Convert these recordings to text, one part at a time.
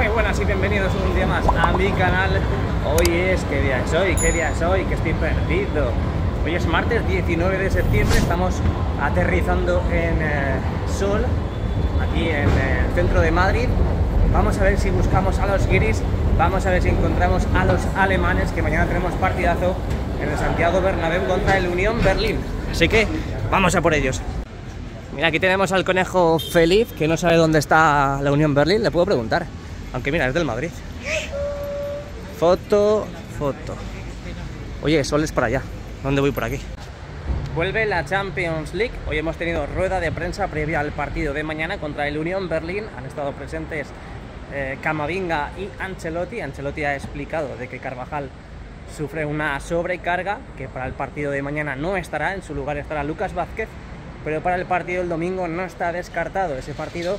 Muy buenas y bienvenidos un día más a mi canal. Hoy es, ¿qué día es hoy? ¿Qué día es hoy? Que estoy perdido. Hoy es martes 19 de septiembre, estamos aterrizando en eh, Sol, aquí en eh, el centro de Madrid. Vamos a ver si buscamos a los guiris, vamos a ver si encontramos a los alemanes, que mañana tenemos partidazo en el Santiago Bernabéu contra el Unión Berlín. Así que vamos a por ellos. Mira, aquí tenemos al conejo feliz, que no sabe dónde está la Unión Berlín, le puedo preguntar. Aunque mira, es del Madrid. Foto, foto. Oye, Sol es para allá. ¿Dónde voy por aquí? Vuelve la Champions League. Hoy hemos tenido rueda de prensa previa al partido de mañana contra el Unión Berlín. Han estado presentes eh, Camavinga y Ancelotti. Ancelotti ha explicado de que Carvajal sufre una sobrecarga, que para el partido de mañana no estará. En su lugar estará Lucas Vázquez pero para el partido del domingo no está descartado ese partido,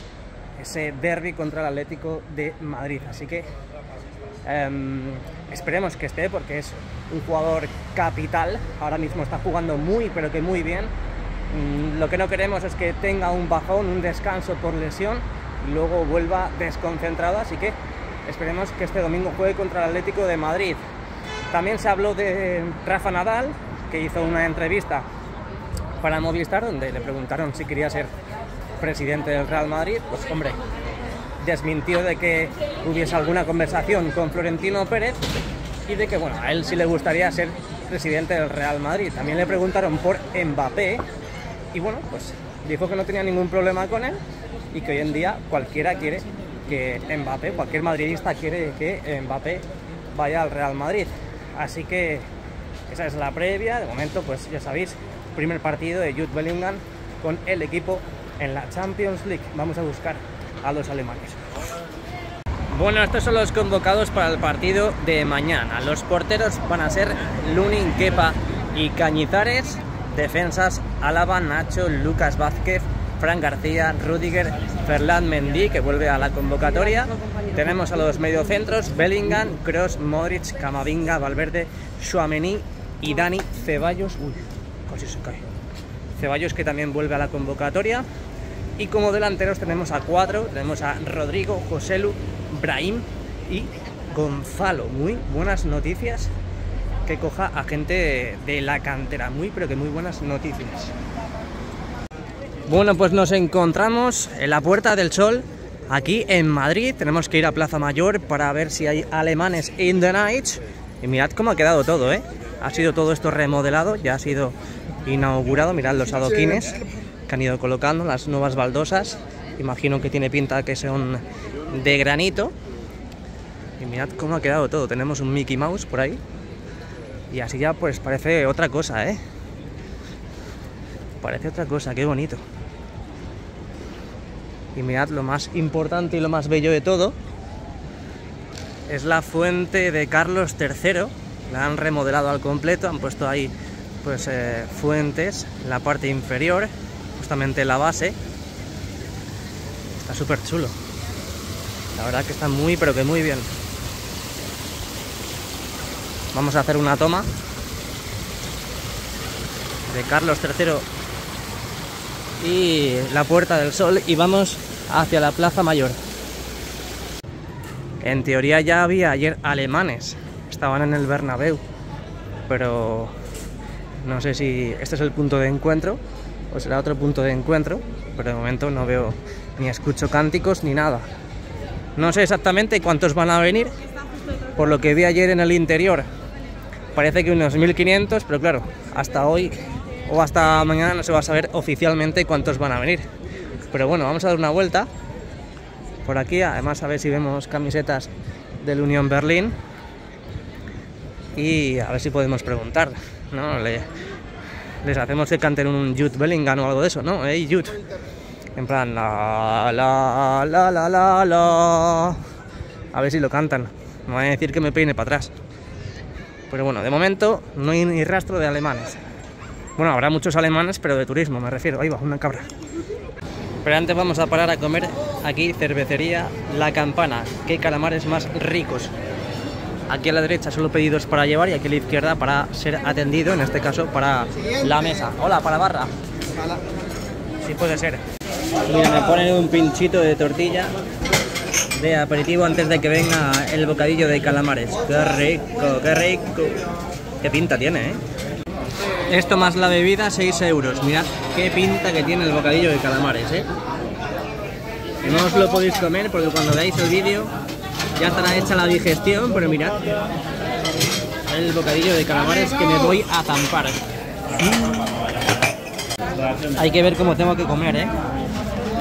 ese derby contra el Atlético de Madrid. Así que em, esperemos que esté porque es un jugador capital. Ahora mismo está jugando muy, pero que muy bien. Mm, lo que no queremos es que tenga un bajón, un descanso por lesión y luego vuelva desconcentrado. Así que esperemos que este domingo juegue contra el Atlético de Madrid. También se habló de Rafa Nadal, que hizo una entrevista para Movistar, donde le preguntaron si quería ser presidente del Real Madrid, pues hombre, desmintió de que hubiese alguna conversación con Florentino Pérez y de que, bueno, a él sí le gustaría ser presidente del Real Madrid. También le preguntaron por Mbappé y, bueno, pues dijo que no tenía ningún problema con él y que hoy en día cualquiera quiere que Mbappé, cualquier madridista quiere que Mbappé vaya al Real Madrid. Así que esa es la previa. De momento, pues ya sabéis, primer partido de Jude Bellingham con el equipo en la Champions League. Vamos a buscar a los alemanes. Bueno, estos son los convocados para el partido de mañana. Los porteros van a ser Lunin, Kepa y Cañizares. Defensas Álava, Nacho, Lucas Vázquez, Fran García, Rudiger, Ferland Mendy, que vuelve a la convocatoria. Tenemos a los mediocentros Bellingham, Cross, Modric, Camavinga, Valverde, Chouameni y Dani Ceballos. Uy, casi se cae. Ceballos que también vuelve a la convocatoria. Y como delanteros tenemos a cuatro, tenemos a Rodrigo, Joselu, Brahim y Gonzalo. Muy buenas noticias que coja a gente de la cantera. Muy, pero que muy buenas noticias. Bueno, pues nos encontramos en la Puerta del Sol, aquí en Madrid. Tenemos que ir a Plaza Mayor para ver si hay alemanes in the night. Y mirad cómo ha quedado todo, ¿eh? Ha sido todo esto remodelado, ya ha sido inaugurado. Mirad los adoquines han ido colocando, las nuevas baldosas. Imagino que tiene pinta que son de granito. Y mirad cómo ha quedado todo. Tenemos un Mickey Mouse por ahí. Y así ya pues parece otra cosa, ¿eh? Parece otra cosa, qué bonito. Y mirad lo más importante y lo más bello de todo. Es la fuente de Carlos III. La han remodelado al completo, han puesto ahí pues eh, fuentes en la parte inferior, justamente la base. Está súper chulo. La verdad que está muy, pero que muy bien. Vamos a hacer una toma de Carlos III y la Puerta del Sol y vamos hacia la Plaza Mayor. En teoría ya había ayer alemanes, estaban en el Bernabéu, pero no sé si este es el punto de encuentro o será otro punto de encuentro, pero de momento no veo ni escucho cánticos ni nada. No sé exactamente cuántos van a venir, por lo que vi ayer en el interior. Parece que unos 1500, pero claro, hasta hoy o hasta mañana no se va a saber oficialmente cuántos van a venir. Pero bueno, vamos a dar una vuelta por aquí, además a ver si vemos camisetas del Unión Berlín y a ver si podemos preguntar, ¿no? Les hacemos que canten un Jude Bellingham o algo de eso, ¿no? Hey Jude. En plan, la, la, la, la, la, la. A ver si lo cantan. Me van a decir que me peine para atrás. Pero bueno, de momento no hay ni rastro de alemanes. Bueno, habrá muchos alemanes, pero de turismo me refiero. Ahí va, una cabra. Pero antes vamos a parar a comer aquí cervecería La Campana. Qué calamares más ricos. Aquí a la derecha solo pedidos para llevar y aquí a la izquierda para ser atendido, en este caso para la mesa. Hola, para barra. Sí puede ser. Mira, me ponen un pinchito de tortilla de aperitivo antes de que venga el bocadillo de calamares. ¡Qué rico, qué rico! ¡Qué pinta tiene, eh! Esto más la bebida, 6 euros. Mirad qué pinta que tiene el bocadillo de calamares, ¿eh? No os lo podéis comer porque cuando veáis el vídeo ya estará hecha la digestión, pero mirad el bocadillo de calamares que me voy a zampar. Hay que ver cómo tengo que comer, ¿eh?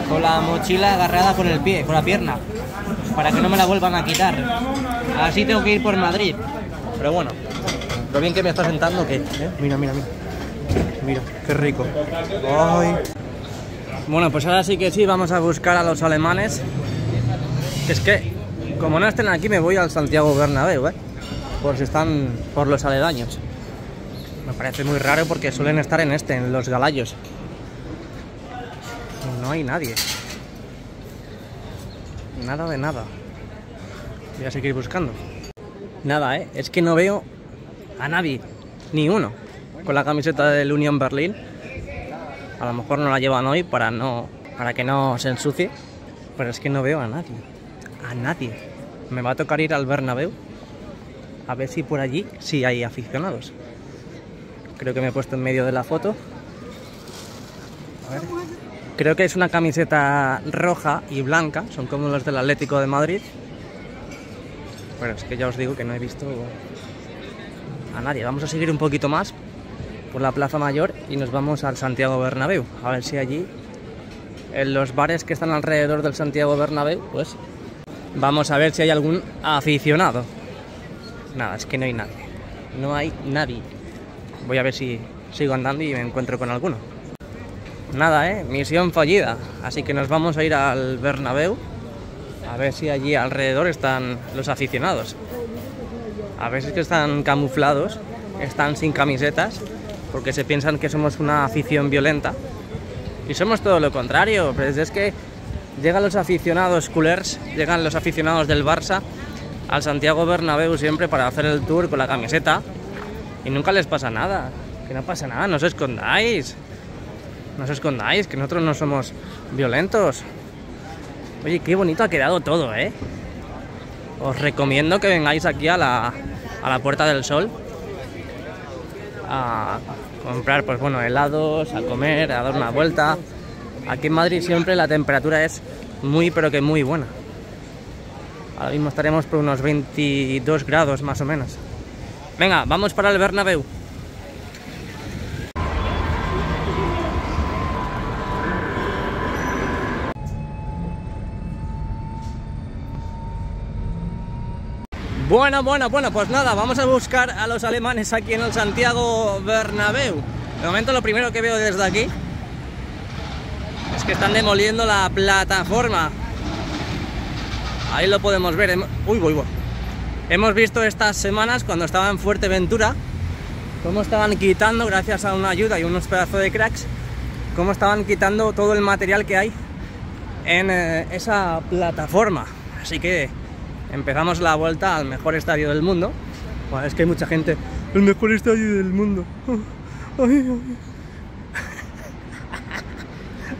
Con la mochila agarrada con el pie, con la pierna, para que no me la vuelvan a quitar. Así tengo que ir por Madrid. Pero bueno, lo bien que me está sentando que... ¿eh? Mira, mira, mira. Mira, qué rico. Bueno, pues ahora sí que sí, vamos a buscar a los alemanes. Es que, como no estén aquí, me voy al Santiago Bernabéu, ¿eh? Por si están por los aledaños. Me parece muy raro porque suelen estar en este, en los galayos. No hay nadie. Nada de nada. Voy a seguir buscando. Nada, ¿eh? Es que no veo a nadie. Ni uno con la camiseta del Union Berlin. A lo mejor no la llevan hoy para, no, para que no se ensucie, pero es que no veo a nadie. A nadie. Me va a tocar ir al Bernabéu a ver si por allí sí hay aficionados. Creo que me he puesto en medio de la foto. Creo que es una camiseta roja y blanca, son como los del Atlético de Madrid. Pero es que ya os digo que no he visto a nadie. Vamos a seguir un poquito más por la Plaza Mayor y nos vamos al Santiago Bernabéu. A ver si allí, en los bares que están alrededor del Santiago Bernabéu, pues vamos a ver si hay algún aficionado. Nada, es que no hay nadie. No hay nadie. Voy a ver si sigo andando y me encuentro con alguno. Nada, ¿eh? Misión fallida. Así que nos vamos a ir al Bernabéu a ver si allí alrededor están los aficionados. A ver si es que están camuflados, están sin camisetas porque se piensan que somos una afición violenta. Y somos todo lo contrario, pues es que llegan los aficionados culers, llegan los aficionados del Barça al Santiago Bernabéu siempre para hacer el tour con la camiseta y nunca les pasa nada, que no pasa nada, no os escondáis, no os escondáis, que nosotros no somos violentos. Oye, qué bonito ha quedado todo, ¿eh? Os recomiendo que vengáis aquí a la, a la Puerta del Sol a comprar pues bueno helados, a comer, a dar una vuelta. Aquí en Madrid siempre la temperatura es muy pero que muy buena. Ahora mismo estaremos por unos 22 grados más o menos. Venga, vamos para el Bernabéu. Bueno, bueno, bueno, pues nada, vamos a buscar a los alemanes aquí en el Santiago Bernabéu. De momento lo primero que veo desde aquí están demoliendo la plataforma. Ahí lo podemos ver. Uy, uy, uy. Hemos visto estas semanas cuando estaba en Fuerteventura cómo estaban quitando, gracias a una ayuda y unos pedazos de cracks, cómo estaban quitando todo el material que hay en eh, esa plataforma. Así que empezamos la vuelta al mejor estadio del mundo. es que hay mucha gente. El mejor estadio del mundo.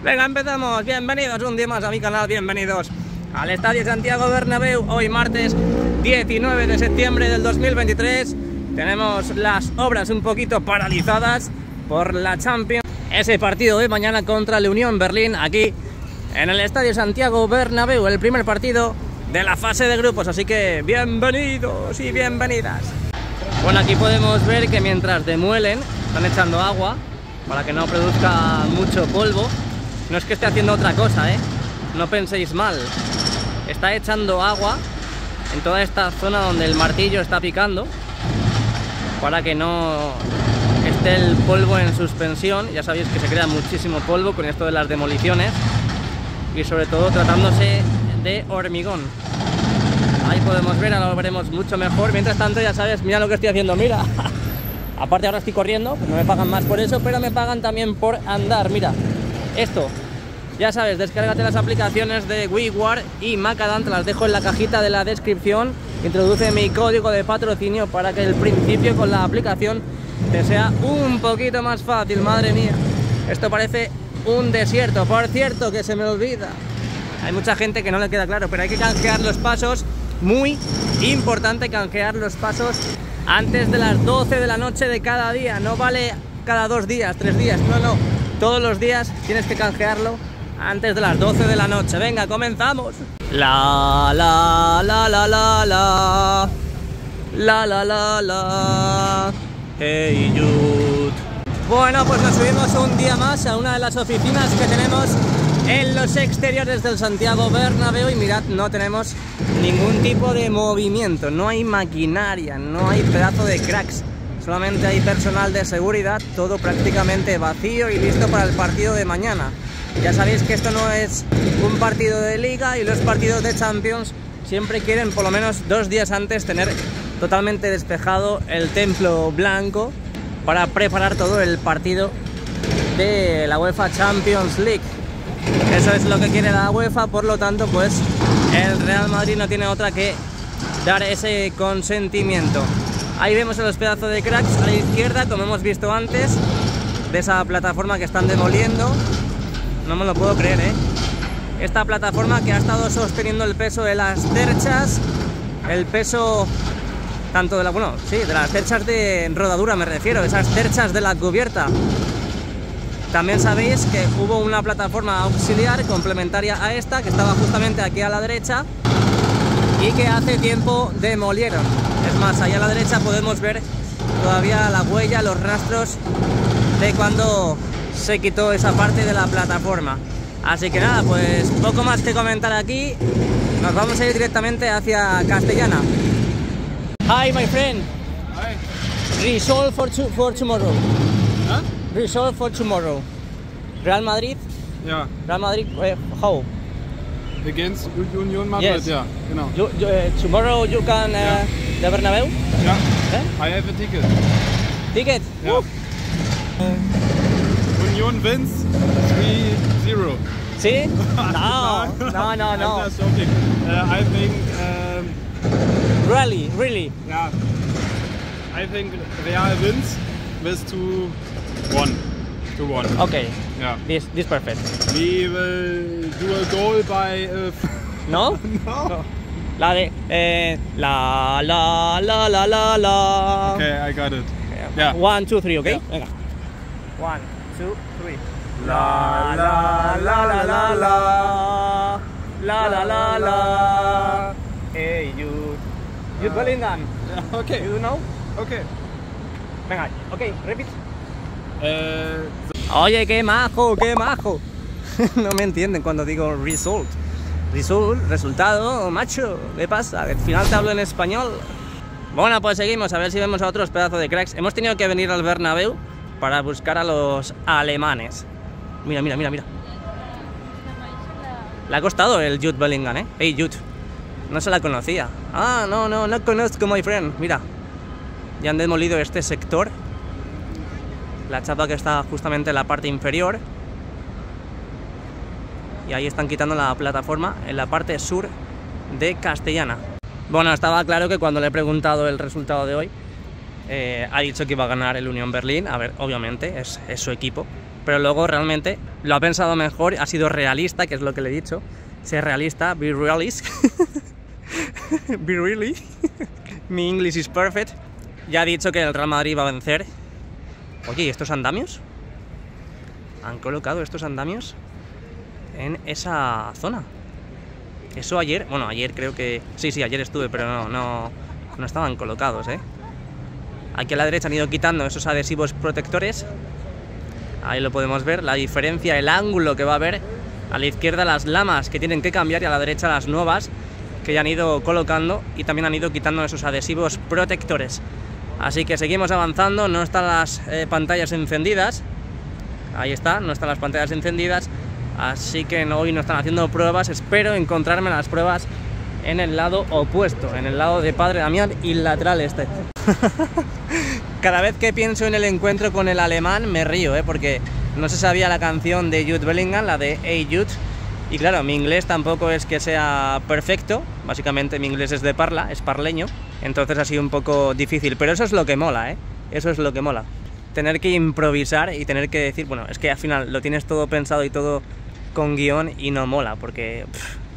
Venga, empezamos. Bienvenidos un día más a mi canal. Bienvenidos al Estadio Santiago Bernabéu. Hoy martes 19 de septiembre del 2023. Tenemos las obras un poquito paralizadas por la Champions. Ese partido de mañana contra la Unión Berlín aquí en el Estadio Santiago Bernabéu. El primer partido de la fase de grupos, así que bienvenidos y bienvenidas. Bueno, aquí podemos ver que mientras demuelen, están echando agua para que no produzca mucho polvo. No es que esté haciendo otra cosa, ¿eh? No penséis mal. Está echando agua en toda esta zona donde el martillo está picando para que no esté el polvo en suspensión. Ya sabéis que se crea muchísimo polvo con esto de las demoliciones y sobre todo tratándose de hormigón. Ahí podemos ver, ahora lo veremos mucho mejor. Mientras tanto, ya sabes, mira lo que estoy haciendo, mira. Aparte ahora estoy corriendo, no me pagan más por eso, pero me pagan también por andar. Mira, esto, ya sabes, descárgate las aplicaciones de WeWare y Macadam, te las dejo en la cajita de la descripción. Introduce mi código de patrocinio para que el principio con la aplicación te sea un poquito más fácil, madre mía. Esto parece un desierto, por cierto, que se me olvida. Hay mucha gente que no le queda claro, pero hay que canjear los pasos. Muy importante canjear los pasos antes de las 12 de la noche de cada día. No vale cada dos días, tres días. No, no. Todos los días tienes que canjearlo antes de las 12 de la noche. Venga, comenzamos. La, la, la, la, la, la. La, la, la, la. Hey, Jude. Bueno, pues nos subimos un día más a una de las oficinas que tenemos en los exteriores del Santiago Bernabéu y mirad, no tenemos ningún tipo de movimiento, no hay maquinaria, no hay pedazo de cracks, solamente hay personal de seguridad, todo prácticamente vacío y listo para el partido de mañana. Ya sabéis que esto no es un partido de liga y los partidos de Champions siempre quieren por lo menos dos días antes tener totalmente despejado el templo blanco para preparar todo el partido de la UEFA Champions League. Eso es lo que quiere la UEFA, por lo tanto, pues el Real Madrid no tiene otra que dar ese consentimiento. Ahí vemos los pedazos de cracks a la izquierda, como hemos visto antes, de esa plataforma que están demoliendo. No me lo puedo creer, ¿eh? Esta plataforma que ha estado sosteniendo el peso de las cerchas, el peso tanto de la, bueno, sí, de las cerchas de rodadura me refiero, esas cerchas de la cubierta. También sabéis que hubo una plataforma auxiliar complementaria a esta que estaba justamente aquí a la derecha y que hace tiempo demolieron. Es más, ahí a la derecha podemos ver todavía la huella, los rastros de cuando se quitó esa parte de la plataforma. Así que nada, pues poco más que comentar aquí. Nos vamos a ir directamente hacia Castellana. Hi, my friend. Hi. Result for, to- for tomorrow. Huh? Result for tomorrow. Real Madrid. Ja, Real Madrid. eh, how? against Union Madrid, Yes. genau. You, you, eh, tomorrow you can uh, the Bernabeu. Ja, Eh? I have a ticket. Ticket. Ja. Woo. Union wins 3-0. See? No, no, no, I'm no. just joking. Uh, I think, um, Really, really. yeah, I think Real wins with 2-1. 2-1. Okay. Yeah. This this perfect. We will do a goal by. Uh, No? no. La de eh, la la la la la la. Okay, I got it. Yeah. One, two, three, okay? Yeah. Venga. One, two, three. La, la, la, la, la, la. La la la la. Hey, you. You Bellingham. Okay, You know? okay. Venga, okay, repeat. Uh, Oye, qué majo, qué majo. no me entienden cuando digo result. Result, resultado, macho. ¿Qué pasa? Al final te hablo en español. Bueno, pues seguimos a ver si vemos a otros pedazos de cracks. Hemos tenido que venir al Bernabéu para buscar a los alemanes. Mira, mira, mira, mira. Le ha costado el Jude Bellingham, ¿eh? Hey, Jude. No se la conocía. Ah, no, no, no conozco, my friend. Mira. Ya han demolido este sector la chapa que está justamente en la parte inferior y ahí están quitando la plataforma en la parte sur de Castellana. Bueno, estaba claro que cuando le he preguntado el resultado de hoy, eh, ha dicho que iba a ganar el Unión Berlín, a ver, obviamente, es, es su equipo, pero luego realmente lo ha pensado mejor, ha sido realista, que es lo que le he dicho, ser realista, be realist, be really, mi English is perfect, ya ha dicho que el Real Madrid va a vencer. Oye, ¿y estos andamios? Han colocado estos andamios en esa zona. Eso ayer, bueno, ayer creo que... Sí, sí, ayer estuve, pero no, no, no estaban colocados, ¿eh? Aquí a la derecha han ido quitando esos adhesivos protectores. Ahí lo podemos ver, la diferencia, el ángulo que va a haber. A la izquierda las lamas que tienen que cambiar y a la derecha las nuevas que ya han ido colocando y también han ido quitando esos adhesivos protectores. Así que seguimos avanzando, no están las eh, pantallas encendidas. Ahí está, no están las pantallas encendidas. Así que hoy no están haciendo pruebas. Espero encontrarme las pruebas en el lado opuesto, en el lado de Padre Damián y lateral este. Cada vez que pienso en el encuentro con el alemán me río, ¿eh? porque no se sabía la canción de Jude Bellingham, la de Hey Jude. Y claro, mi inglés tampoco es que sea perfecto, básicamente mi inglés es de parla, es parleño, entonces ha sido un poco difícil, pero eso es lo que mola, ¿eh? Eso es lo que mola. Tener que improvisar y tener que decir, bueno, es que al final lo tienes todo pensado y todo con guion y no mola, porque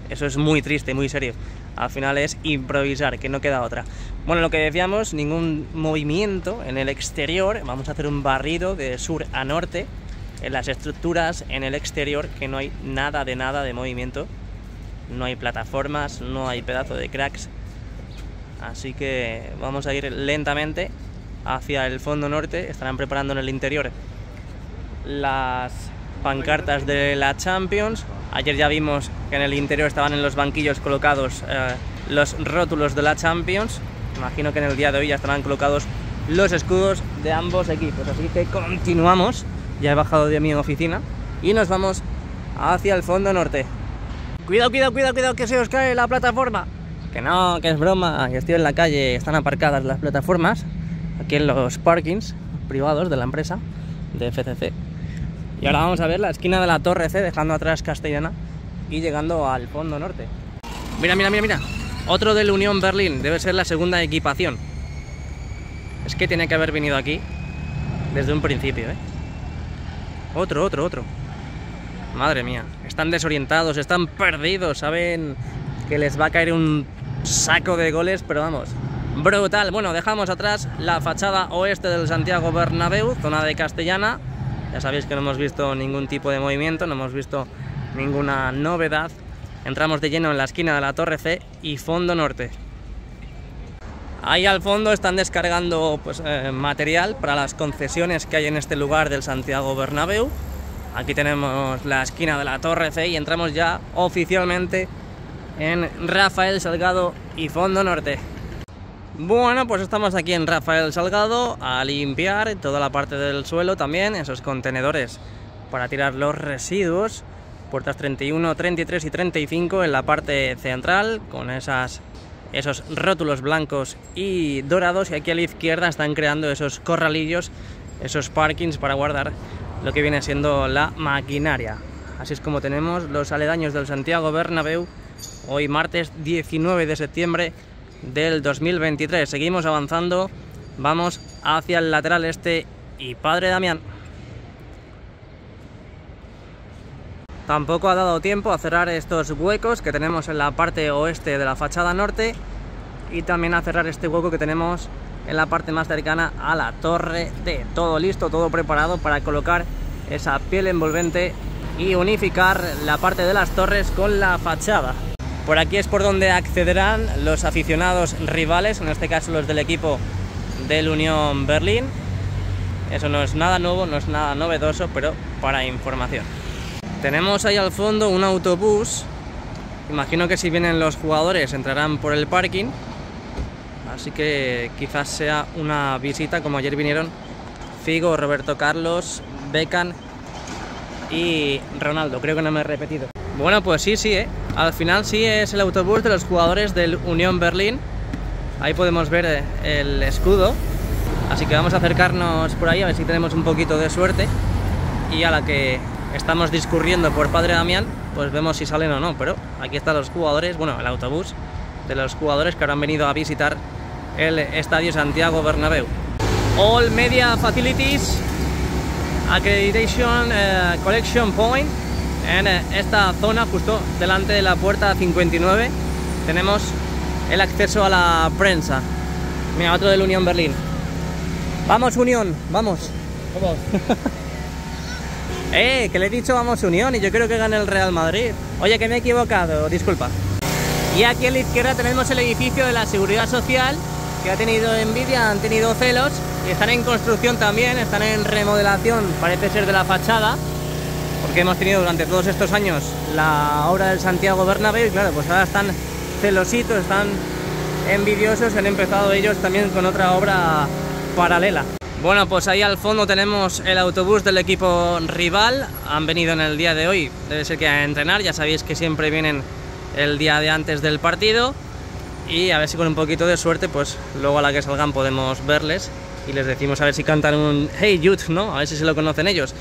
eso es muy triste, muy serio. Al final es improvisar, que no queda otra. Bueno, lo que decíamos, ningún movimiento en el exterior. Vamos a hacer un barrido de sur a norte en las estructuras, en el exterior, que no hay nada de nada de movimiento. No hay plataformas, no hay pedazo de cracks. Así que vamos a ir lentamente hacia el fondo norte. Estarán preparando en el interior las pancartas de la Champions. Ayer ya vimos que en el interior estaban en los banquillos colocados eh, los rótulos de la Champions. Imagino que en el día de hoy ya estarán colocados los escudos de ambos equipos. Así que continuamos. Ya he bajado de mi oficina y nos vamos hacia el fondo norte. Cuidado, cuidado, cuidado, cuidado, que se os cae la plataforma. Que no, que es broma, que estoy en la calle, están aparcadas las plataformas, aquí en los parkings privados de la empresa de FCC. Y ahora vamos a ver la esquina de la Torre C, dejando atrás Castellana y llegando al fondo norte. Mira, mira, mira, mira. Otro del Unión Berlín, debe ser la segunda equipación. Es que tiene que haber venido aquí desde un principio, ¿eh? Otro, otro, otro. Madre mía, están desorientados, están perdidos, saben que les va a caer un saco de goles, pero vamos, brutal. Bueno, dejamos atrás la fachada oeste del Santiago Bernabéu, zona de Castellana. Ya sabéis que no hemos visto ningún tipo de movimiento, no hemos visto ninguna novedad. Entramos de lleno en la esquina de la Torre C y fondo norte. Ahí al fondo están descargando pues, eh, material para las concesiones que hay en este lugar del Santiago Bernabéu. Aquí tenemos la esquina de la Torre C y entramos ya oficialmente en Rafael Salgado y Fondo Norte. Bueno, pues estamos aquí en Rafael Salgado a limpiar toda la parte del suelo también, esos contenedores para tirar los residuos. Puertas 31, 33 y 35 en la parte central con esas, esos rótulos blancos y dorados y aquí a la izquierda están creando esos corralillos, esos parkings para guardar lo que viene siendo la maquinaria. Así es como tenemos los aledaños del Santiago Bernabéu hoy martes 19 de septiembre del 2023. Seguimos avanzando, vamos hacia el lateral este y Padre Damián. Tampoco ha dado tiempo a cerrar estos huecos que tenemos en la parte oeste de la fachada norte y también a cerrar este hueco que tenemos en la parte más cercana a la torre D. Todo listo, todo preparado para colocar esa piel envolvente y unificar la parte de las torres con la fachada. Por aquí es por donde accederán los aficionados rivales, en este caso los del equipo del Unión Berlín. Eso no es nada nuevo, no es nada novedoso, pero para información. Tenemos ahí al fondo un autobús. Imagino que si vienen los jugadores entrarán por el parking. Así que quizás sea una visita como ayer vinieron Figo, Roberto Carlos, Beckham y Ronaldo. Creo que no me he repetido. Bueno, pues sí, sí, ¿eh? Al final sí es el autobús de los jugadores del Unión Berlín. Ahí podemos ver eh, el escudo. Así que vamos a acercarnos por ahí a ver si tenemos un poquito de suerte. Y a la que estamos discurriendo por Padre Damián, pues vemos si salen o no. Pero aquí están los jugadores, bueno, el autobús de los jugadores que ahora han venido a visitar el Estadio Santiago Bernabéu. All Media Facilities Accreditation uh, Collection Point en eh, esta zona justo delante de la puerta 59 tenemos el acceso a la prensa. Mira otro del Unión Berlín. Vamos Unión vamos. Vamos. Eh que le he dicho vamos Unión y yo creo que gane el Real Madrid. Oye que me he equivocado disculpa. Y aquí a la izquierda tenemos el edificio de la Seguridad Social que ha tenido envidia, han tenido celos y están en construcción también, están en remodelación, parece ser de la fachada porque hemos tenido durante todos estos años la obra del Santiago Bernabéu y claro, pues ahora están celositos, están envidiosos han empezado ellos también con otra obra paralela. Bueno, pues ahí al fondo tenemos el autobús del equipo rival, han venido en el día de hoy, debe ser que a entrenar, ya sabéis que siempre vienen el día de antes del partido y a ver si con un poquito de suerte, pues luego a la que salgan podemos verles y les decimos a ver si cantan un Hey Youth, ¿no? A ver si se lo conocen ellos.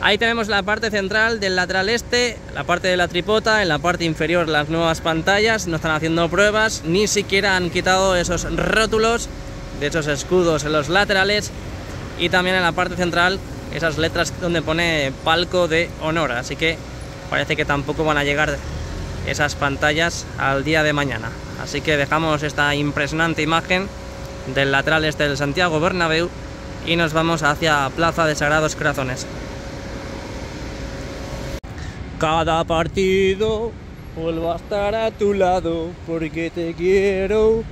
Ahí tenemos la parte central del lateral este, la parte de la tripota, en la parte inferior las nuevas pantallas, no están haciendo pruebas, ni siquiera han quitado esos rótulos de esos escudos en los laterales y también en la parte central esas letras donde pone palco de honor, así que parece que tampoco van a llegar esas pantallas al día de mañana. Así que dejamos esta impresionante imagen del lateral este del Santiago Bernabéu y nos vamos hacia Plaza de Sagrados Corazones. Cada partido vuelvo a estar a tu lado porque te quiero.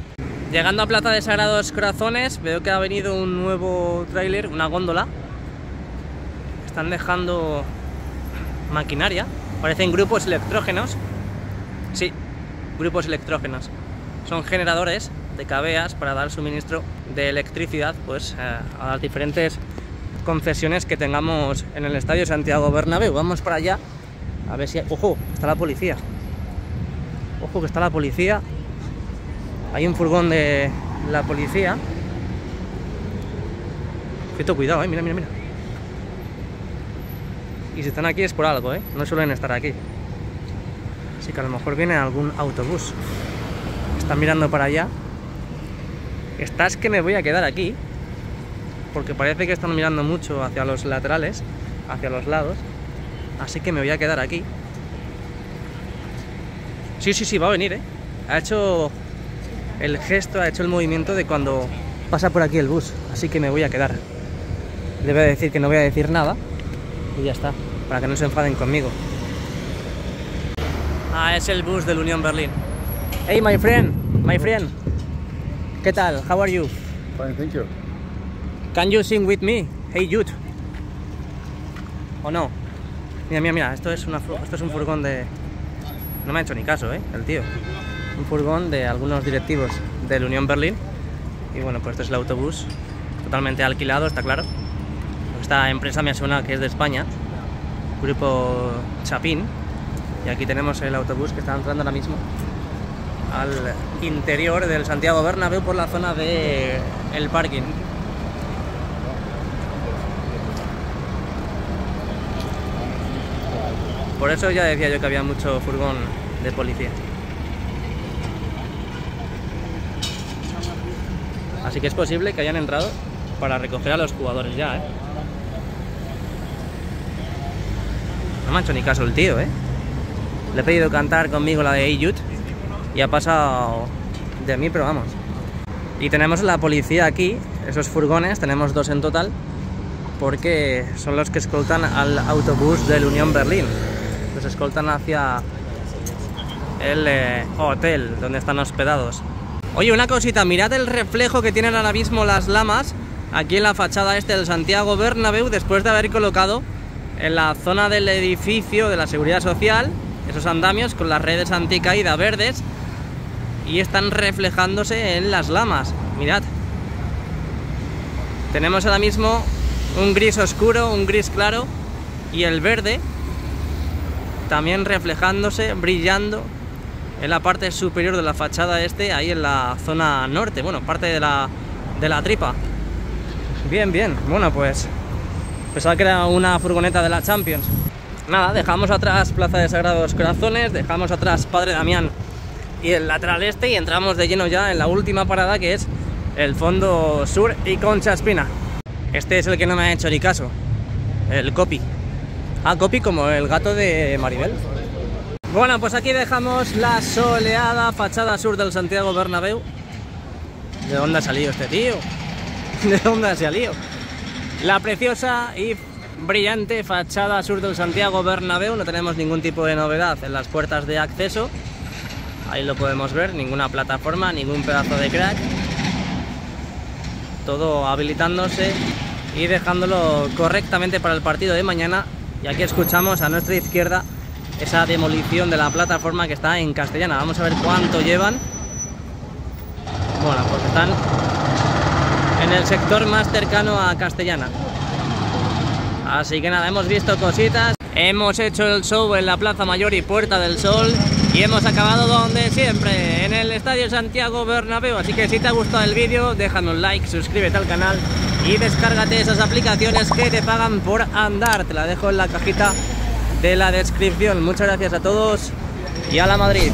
Llegando a Plaza de Sagrados Corazones veo que ha venido un nuevo tráiler, una góndola. Están dejando maquinaria, parecen grupos electrógenos. Sí, grupos electrógenos. Son generadores de cabeas para dar suministro de electricidad pues, eh, a las diferentes concesiones que tengamos en el Estadio Santiago Bernabéu. Vamos para allá a ver si... ¡Ojo! Está la policía. Ojo que está la policía. Hay un furgón de la policía. Fito, cuidado, eh. Mira, mira, mira. Y si están aquí es por algo, eh. No suelen estar aquí. Así que a lo mejor viene algún autobús. Están mirando para allá. Estás que me voy a quedar aquí. Porque parece que están mirando mucho hacia los laterales, hacia los lados. Así que me voy a quedar aquí. Sí, sí, sí, va a venir, ¿eh? Ha hecho el gesto, ha hecho el movimiento de cuando pasa por aquí el bus. Así que me voy a quedar. Debe decir que no voy a decir nada. Y ya está, para que no se enfaden conmigo. Ah, es el bus del Unión Berlín. Hey, my friend, my friend. ¿Qué tal? How are you? Fine, thank you. Can you sing with me? Hey, Jude. ¿O no? Mira, mira, mira, esto es, esto es un furgón de... No me ha hecho ni caso, ¿eh? El tío. Un furgón de algunos directivos del Unión Berlín. Y bueno, pues este es el autobús. Totalmente alquilado, está claro. Esta empresa me suena que es de España. Grupo Chapín. Y aquí tenemos el autobús que está entrando ahora mismo al interior del Santiago Bernabéu por la zona de el parking. Por eso ya decía yo que había mucho furgón de policía. Así que es posible que hayan entrado para recoger a los jugadores ya, ¿eh? No me ha hecho ni caso el tío, ¿eh? Le he pedido cantar conmigo la de Ayut y ha pasado de mí, pero vamos. Y tenemos la policía aquí, esos furgones, tenemos dos en total, porque son los que escoltan al autobús del Unión Berlín. Los escoltan hacia el eh, hotel donde están hospedados. Oye, una cosita, mirad el reflejo que tienen ahora mismo las lamas aquí en la fachada este del Santiago Bernabéu después de haber colocado en la zona del edificio de la Seguridad Social esos andamios con las redes anticaída verdes y están reflejándose en las lamas. Mirad. Tenemos ahora mismo un gris oscuro, un gris claro y el verde también reflejándose, brillando en la parte superior de la fachada este, ahí en la zona norte, bueno, parte de la, de la tripa. Bien, bien, bueno pues pensaba que era una furgoneta de la Champions. Nada, dejamos atrás Plaza de Sagrados Corazones, dejamos atrás Padre Damián y el lateral este y entramos de lleno ya en la última parada que es el fondo sur y Concha Espina. Este es el que no me ha hecho ni caso, el copy. Ah, copy como el gato de Maribel. Bueno, pues aquí dejamos la soleada fachada sur del Santiago Bernabéu. ¿De dónde ha salido este tío? ¿De dónde ha salido? La preciosa y brillante fachada sur del Santiago Bernabéu. No tenemos ningún tipo de novedad en las puertas de acceso. Ahí lo podemos ver, ninguna plataforma, ningún pedazo de crack. Todo habilitándose y dejándolo correctamente para el partido de mañana. Y aquí escuchamos a nuestra izquierda esa demolición de la plataforma que está en Castellana. Vamos a ver cuánto llevan. Bueno, pues están en el sector más cercano a Castellana. Así que nada, hemos visto cositas. Hemos hecho el show en la Plaza Mayor y Puerta del Sol. Y hemos acabado donde siempre, en el Estadio Santiago Bernabéu. Así que si te ha gustado el vídeo, déjame un like, suscríbete al canal y descárgate esas aplicaciones que te pagan por andar. Te la dejo en la cajita de la descripción. Muchas gracias a todos y a la Madrid.